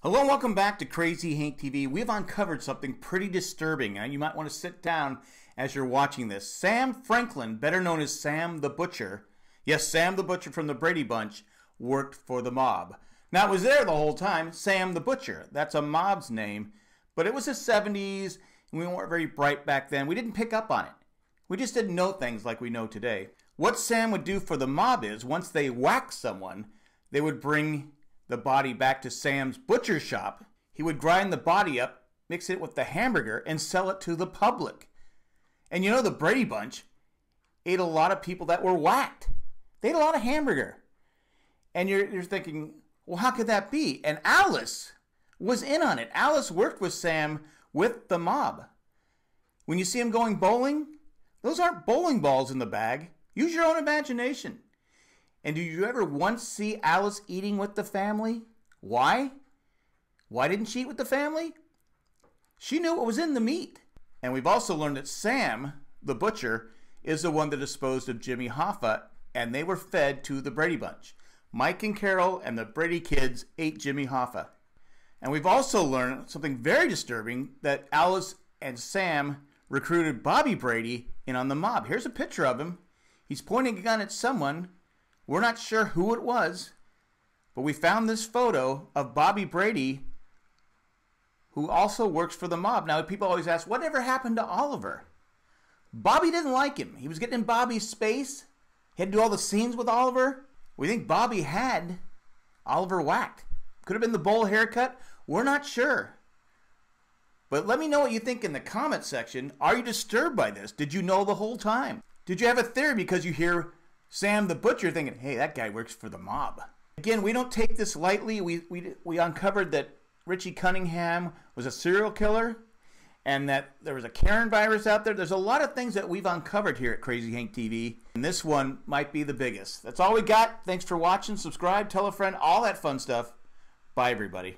Hello and welcome back to Crazy Hank TV. We've uncovered something pretty disturbing, and you might want to sit down as you're watching this. Sam Franklin, better known as Sam the Butcher, yes, Sam the Butcher from the Brady Bunch, worked for the mob. Now, it was there the whole time, Sam the Butcher. That's a mob's name, but it was the 70s, and we weren't very bright back then. We didn't pick up on it. We just didn't know things like we know today. What Sam would do for the mob is, once they whacked someone, they would bring the body back to Sam's butcher shop. He would grind the body up, mix it with the hamburger, and sell it to the public. And you know, the Brady Bunch ate a lot of people that were whacked. They ate a lot of hamburger. And you're, you're thinking, well, how could that be? And Alice was in on it. Alice worked with Sam with the mob. When you see him going bowling, those aren't bowling balls in the bag. Use your own imagination. And did you ever once see Alice eating with the family? Why? Why didn't she eat with the family? She knew what was in the meat. And we've also learned that Sam, the butcher, is the one that disposed of Jimmy Hoffa, and they were fed to the Brady Bunch. Mike and Carol and the Brady kids ate Jimmy Hoffa. And we've also learned something very disturbing that Alice and Sam recruited Bobby Brady in on the mob. Here's a picture of him. He's pointing a gun at someone we're not sure who it was, but we found this photo of Bobby Brady, who also works for the mob. Now, people always ask, whatever happened to Oliver? Bobby didn't like him. He was getting in Bobby's space. He had to do all the scenes with Oliver. We think Bobby had Oliver whacked. Could have been the bowl haircut. We're not sure. But let me know what you think in the comment section. Are you disturbed by this? Did you know the whole time? Did you have a theory because you hear Sam the Butcher thinking, hey, that guy works for the mob. Again, we don't take this lightly. We, we, we uncovered that Richie Cunningham was a serial killer and that there was a Karen virus out there. There's a lot of things that we've uncovered here at Crazy Hank TV, and this one might be the biggest. That's all we got. Thanks for watching. Subscribe, tell a friend, all that fun stuff. Bye, everybody.